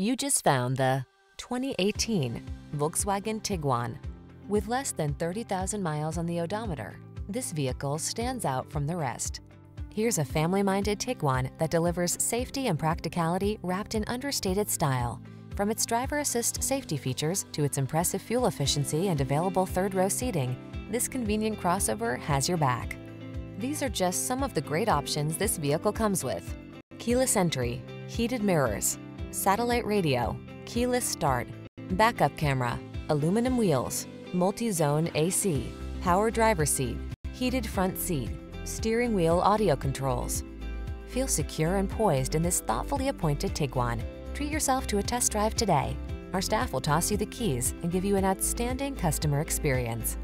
You just found the 2018 Volkswagen Tiguan. With less than 30,000 miles on the odometer, this vehicle stands out from the rest. Here's a family-minded Tiguan that delivers safety and practicality wrapped in understated style. From its driver assist safety features to its impressive fuel efficiency and available third-row seating, this convenient crossover has your back. These are just some of the great options this vehicle comes with. Keyless entry, heated mirrors, satellite radio, keyless start, backup camera, aluminum wheels, multi-zone AC, power driver seat, heated front seat, steering wheel audio controls. Feel secure and poised in this thoughtfully appointed Tiguan. Treat yourself to a test drive today. Our staff will toss you the keys and give you an outstanding customer experience.